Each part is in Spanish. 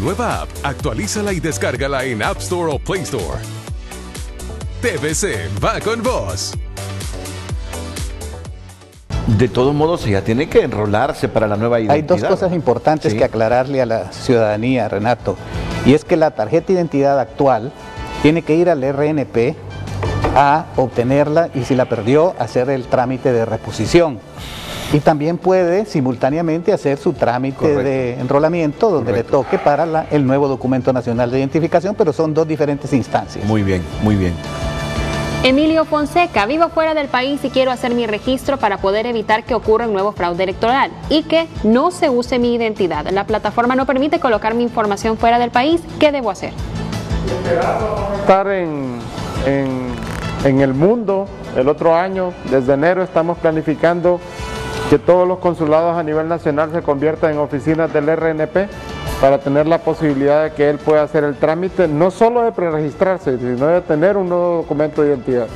nueva app. Actualízala y descárgala en App Store o Play Store. TVC va con vos. De todos modos, ella tiene que enrolarse para la nueva identidad. Hay dos cosas importantes Sí. que aclararle a la ciudadanía, Renato. Y es que la tarjeta de identidad actual tiene que ir al RNP a obtenerla y si la perdió, hacer el trámite de reposición. Y también puede simultáneamente hacer su trámite Correcto. de enrolamiento donde Correcto. le toque para la- el nuevo documento nacional de identificación, pero son dos diferentes instancias. Muy bien, muy bien. Emilio Fonseca, vivo fuera del país y quiero hacer mi registro para poder evitar que ocurra un nuevo fraude electoral y que no se use mi identidad. La plataforma no permite colocar mi información fuera del país. ¿Qué debo hacer? estar en, en, en el mundo el otro año. Desde enero estamos planificando que todos los consulados a nivel nacional se conviertan en oficinas del RNP para tener la posibilidad de que él pueda hacer el trámite, no solo de preregistrarse, sino de tener un nuevo documento de identidad.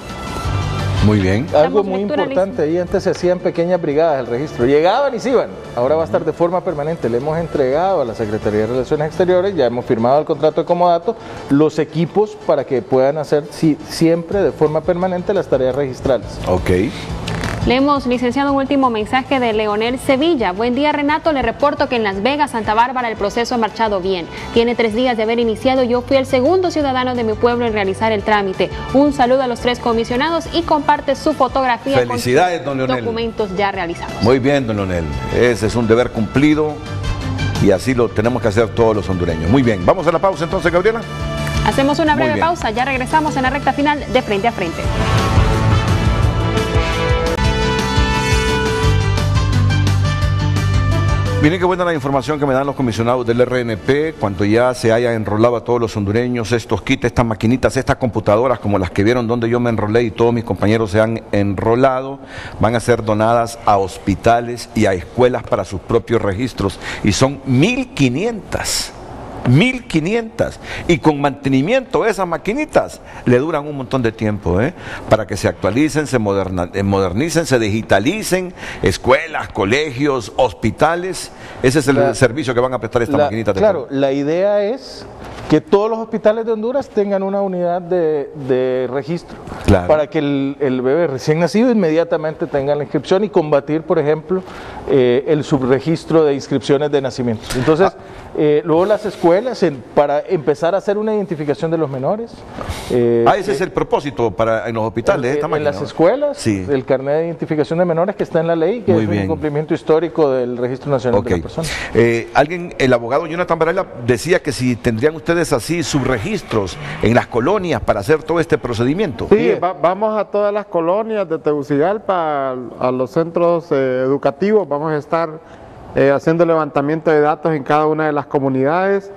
Muy bien. Algo muy importante, ahí antes se hacían pequeñas brigadas el registro, llegaban y se iban, ahora va a estar de forma permanente, le hemos entregado a la Secretaría de Relaciones Exteriores, ya hemos firmado el contrato de comodato, los equipos para que puedan hacer si- siempre de forma permanente las tareas registrales. Ok. Leemos, licenciado, un último mensaje de Leonel Sevilla. Buen día, Renato. Le reporto que en Las Vegas, Santa Bárbara, el proceso ha marchado bien. Tiene tres días de haber iniciado. Yo fui el segundo ciudadano de mi pueblo en realizar el trámite. Un saludo a los tres comisionados y comparte su fotografía Felicidades, con don sus Leonel. documentos ya realizados. Muy bien, don Leonel. Ese es un deber cumplido y así lo tenemos que hacer todos los hondureños. Muy bien. Vamos a la pausa entonces, Gabriela. Hacemos una breve pausa. Ya regresamos en la recta final de Frente a Frente. Miren qué buena la información que me dan los comisionados del RNP cuando ya se haya enrolado a todos los hondureños estos kits, estas maquinitas, estas computadoras como las que vieron donde yo me enrolé y todos mis compañeros se han enrolado, van a ser donadas a hospitales y a escuelas para sus propios registros y son 1500. 1500 y con mantenimiento esas maquinitas le duran un montón de tiempo ¿eh? para que se actualicen, se moderna- eh, modernicen, se digitalicen, escuelas, colegios, hospitales. Ese es el La- servicio que van a prestar estas La- maquinitas. claro, la idea es que todos los hospitales de Honduras tengan una unidad de, de registro Claro. para que el, el bebé recién nacido inmediatamente tenga la inscripción y combatir, por ejemplo, eh, el subregistro de inscripciones de nacimiento. Entonces, Ah. Eh, luego las escuelas, en- para empezar a hacer una identificación de los menores. eh, Ah, ese es el propósito para en los hospitales. en, esta en máquina, las ¿no? escuelas, Sí. el carnet de identificación de menores que está en la ley, que Muy es bien. un cumplimiento histórico del Registro Nacional Ok. de la Persona. Eh, alguien, el abogado Jonathan Varela decía que si tendrían ustedes así subregistros en las colonias para hacer todo este procedimiento. Sí, va- vamos a todas las colonias de Tegucigalpa, al- a, los centros eh, educativos, vamos a estar eh, haciendo levantamiento de datos en cada una de las comunidades.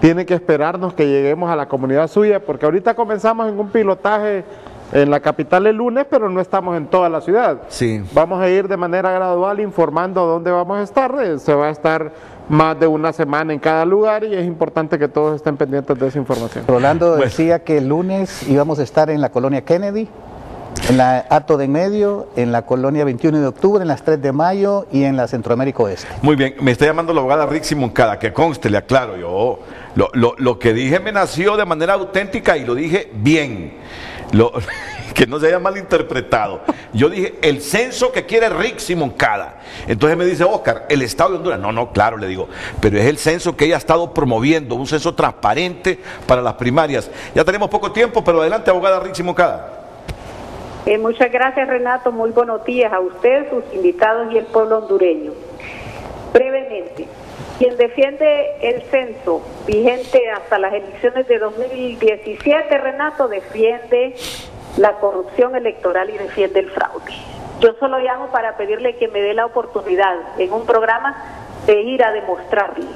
Tiene que esperarnos que lleguemos a la comunidad suya, porque ahorita comenzamos en un pilotaje en la capital el lunes, pero no estamos en toda la ciudad. Sí. Vamos a ir de manera gradual informando dónde vamos a estar. eh, Se va a estar más de una semana en cada lugar y es importante que todos estén pendientes de esa información. Rolando decía que el lunes íbamos a estar en la colonia Kennedy, en la Ato de Medio, en la colonia 21 de octubre, en las 3 de mayo y en la Centroamérica Oeste. Muy bien, me está llamando la abogada Rixi Moncada, que conste, le aclaro yo. Lo, lo- lo que dije me nació de manera auténtica y lo dije bien. Lo- que no se haya malinterpretado. Yo dije, el censo que quiere Rixi Moncada. Entonces me dice Oscar, el Estado de Honduras. No, no, claro, le digo. Pero es el censo que ella ha estado promoviendo, un censo transparente para las primarias. Ya tenemos poco tiempo, pero adelante, abogada Rixi Moncada. Eh, muchas gracias Renato, muy buenos días a usted, sus invitados y el pueblo hondureño. Brevemente, quien defiende el censo vigente hasta las elecciones de 2017, Renato, defiende la corrupción electoral y defiende el fraude. Yo solo llamo para pedirle que me dé la oportunidad en un programa de ir a demostrarle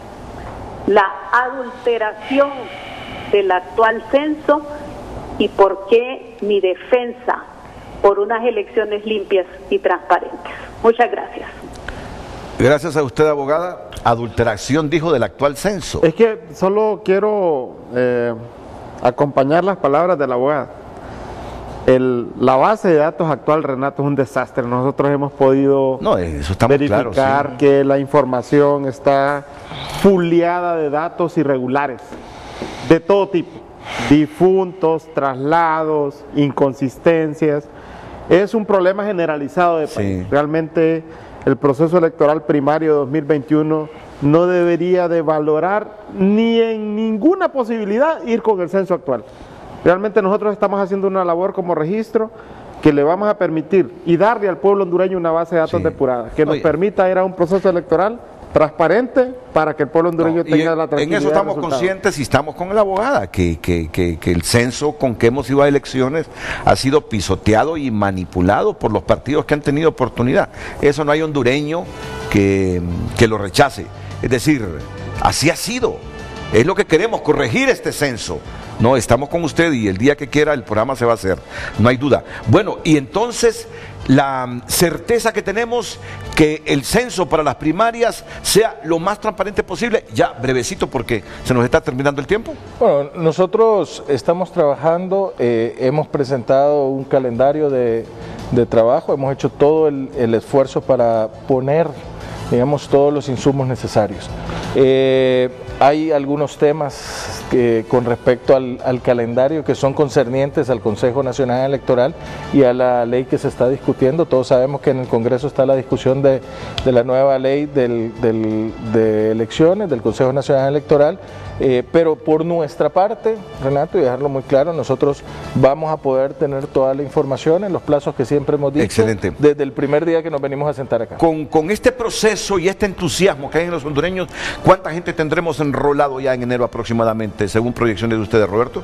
la adulteración del actual censo y por qué mi defensa por unas elecciones limpias y transparentes. Muchas gracias. Gracias a usted, abogada. Adulteración, dijo, del actual censo. Es que solo quiero eh, acompañar las palabras de la abogada. el- la base de datos actual, Renato, es un desastre. Nosotros hemos podido No, eso verificar sí. que la información está fuleada de datos irregulares, de todo tipo, difuntos, traslados, inconsistencias. Es un problema generalizado de Sí. país. Realmente el proceso electoral primario de 2021 no debería de valorar ni en ninguna posibilidad ir con el censo actual. Realmente nosotros estamos haciendo una labor como registro que le vamos a permitir y darle al pueblo hondureño una base de datos Sí. depurada, que nos Oye. permita ir a un proceso electoral transparente para que el pueblo hondureño No, tenga en, la en tranquilidad. eso del estamos conscientes y estamos con la abogada, que, que- que- que el censo con que hemos ido a elecciones ha sido pisoteado y manipulado por los partidos que han tenido oportunidad. Eso no hay hondureño que, que lo rechace. Es decir, así ha sido. Es lo que queremos, corregir este censo. No, estamos con usted y el día que quiera el programa se va a hacer, no hay duda. Bueno, y entonces la certeza que tenemos que el censo para las primarias sea lo más transparente posible, ya brevecito porque se nos está terminando el tiempo. Bueno, nosotros estamos trabajando, eh, hemos presentado un calendario de, de trabajo, hemos hecho todo el, el esfuerzo para poner, digamos, todos los insumos necesarios. Eh, hay algunos temas con respecto al, al calendario que son concernientes al Consejo Nacional Electoral y a la ley que se está discutiendo. Todos sabemos que en el Congreso está la discusión de, la nueva ley de elecciones del Consejo Nacional Electoral. Eh, pero por nuestra parte, Renato, y dejarlo muy claro, nosotros vamos a poder tener toda la información en los plazos que siempre hemos dicho. Excelente. Desde el primer día que nos venimos a sentar acá. Con, con este proceso y este entusiasmo que hay en los hondureños, ¿cuánta gente tendremos enrolado ya en enero aproximadamente, según proyecciones de ustedes, Roberto?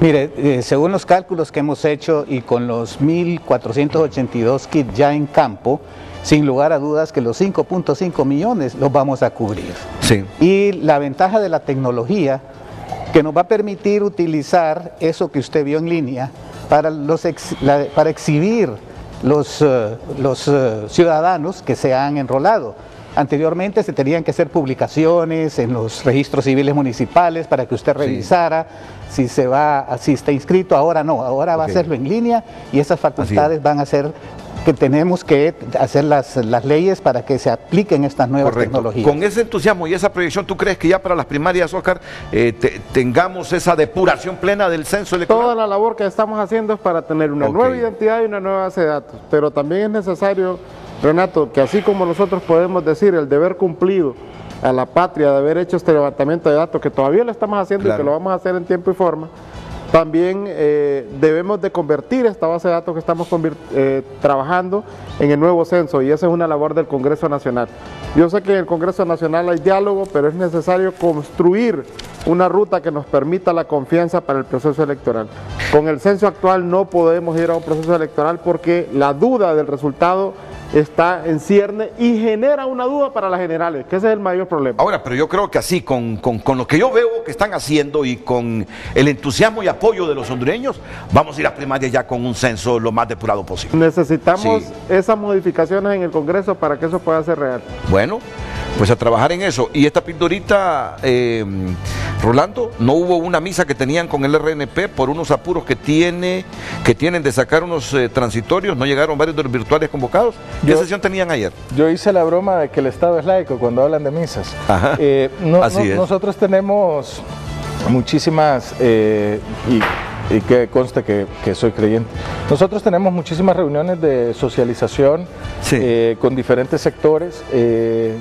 Mire, eh, según los cálculos que hemos hecho y con los 1.482 kits ya en campo, sin lugar a dudas que los 5.5 millones los vamos a cubrir. Sí. Y la ventaja de la tecnología que nos va a permitir utilizar eso que usted vio en línea para, los ex- la- para exhibir los, eh, los eh, ciudadanos que se han enrolado. Anteriormente se tenían que hacer publicaciones en los registros civiles municipales para que usted revisara si se va, si está inscrito. Ahora no, ahora va a hacerlo en línea y esas facultades van a ser que tenemos que hacer las, las leyes para que se apliquen estas nuevas Correcto. tecnologías. Con ese entusiasmo y esa proyección, ¿tú crees que ya para las primarias, Oscar, eh, te- tengamos esa depuración plena del censo electoral? Toda la labor que estamos haciendo es para tener una nueva identidad y una nueva base de datos. Pero también es necesario, Renato, que así como nosotros podemos decir el deber cumplido a la patria de haber hecho este levantamiento de datos, que todavía lo estamos haciendo Claro. y que lo vamos a hacer en tiempo y forma, también eh, debemos de convertir esta base de datos que estamos eh, trabajando en el nuevo censo y esa es una labor del Congreso Nacional. Yo sé que en el Congreso Nacional hay diálogo, pero es necesario construir una ruta que nos permita la confianza para el proceso electoral. Con el censo actual no podemos ir a un proceso electoral porque la duda del resultado está en cierne y genera una duda para las generales, que ese es el mayor problema. Ahora, pero yo creo que así, con, con- con lo que yo veo que están haciendo y con el entusiasmo y apoyo de los hondureños, vamos a ir a primarias ya con un censo lo más depurado posible. Necesitamos Sí. esas modificaciones en el Congreso para que eso pueda ser real. Bueno, pues a trabajar en eso. Y esta pildorita, eh, Rolando, no hubo una misa que tenían con el RNP por unos apuros que tiene, que tienen de sacar unos eh, transitorios, no llegaron varios de los virtuales convocados. ¿Qué Yo- sesión tenían ayer? Yo hice la broma de que el Estado es laico cuando hablan de misas. Ajá. Eh, no- Así no- es. Nosotros tenemos muchísimas, eh, y, y que conste que, que soy creyente, nosotros tenemos muchísimas reuniones de socialización Sí. eh, con diferentes sectores. eh,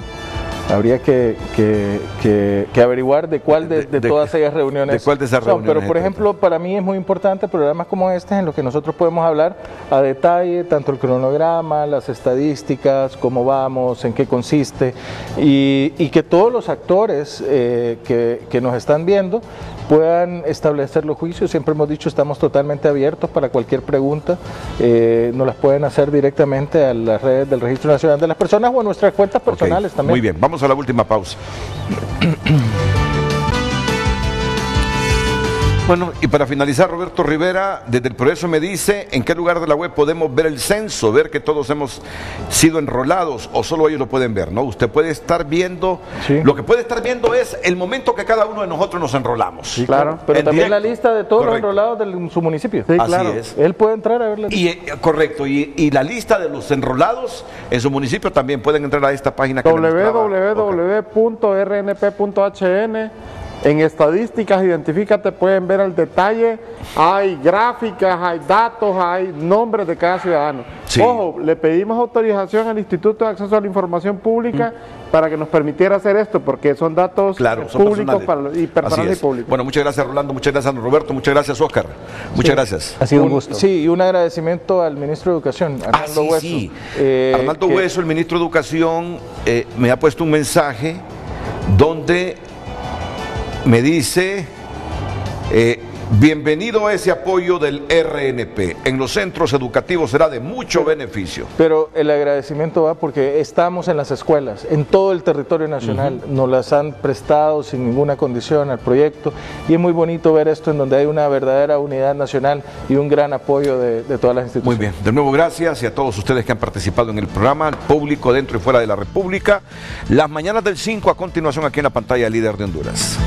Habría que, que- que- que averiguar de cuál de, De- de de- todas esas reuniones. de cuál de esas son. Pero, reuniones por ejemplo, para mí es muy importante programas como este en los que nosotros podemos hablar a detalle tanto el cronograma, las estadísticas, cómo vamos, en qué consiste y, y que todos los actores eh, que, que nos están viendo puedan establecer los juicios. Siempre hemos dicho estamos totalmente abiertos para cualquier pregunta. Eh, nos las pueden hacer directamente a las redes del Registro Nacional de las Personas o a nuestras cuentas personales también. Muy bien, vamos a la última pausa. Bueno, y para finalizar, Roberto Rivera, desde el Progreso me dice en qué lugar de la web podemos ver el censo, ver que todos hemos sido enrolados o solo ellos lo pueden ver, ¿no? Usted puede estar viendo, Sí. lo que puede estar viendo es el momento que cada uno de nosotros nos enrolamos. claro. Pero En también la lista de todos Correcto. los enrolados de su municipio. Sí, Así claro. es. Él puede entrar a ver la Y, eh, correcto, y, y la lista de los enrolados en su municipio también pueden entrar a esta página www.rnp.hn en estadísticas, identifícate, pueden ver el detalle, hay gráficas, hay datos, hay nombres de cada ciudadano. Sí. Ojo, le pedimos autorización al Instituto de Acceso a la Información Pública para que nos permitiera hacer esto, porque son datos Claro, son públicos personales. para- y personales y públicos. Bueno, muchas gracias Rolando, muchas gracias Roberto, muchas gracias Oscar, muchas gracias. Ha sido un Un- gusto. Sí, y un agradecimiento al ministro de Educación, Ah, Arnaldo sí, Hueso. sí. eh, Arnaldo que- Hueso, el ministro de Educación, eh, me ha puesto un mensaje donde me dice, eh, bienvenido a ese apoyo del RNP. En los centros educativos será de mucho beneficio. Pero el agradecimiento va porque estamos en las escuelas, en todo el territorio nacional, nos las han prestado sin ninguna condición al proyecto y es muy bonito ver esto en donde hay una verdadera unidad nacional y un gran apoyo de, de todas las Muy instituciones. bien, de nuevo gracias y a todos ustedes que han participado en el programa, al público dentro y fuera de la República. Las mañanas del 5 a continuación aquí en la pantalla líder de Honduras.